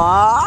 Mom.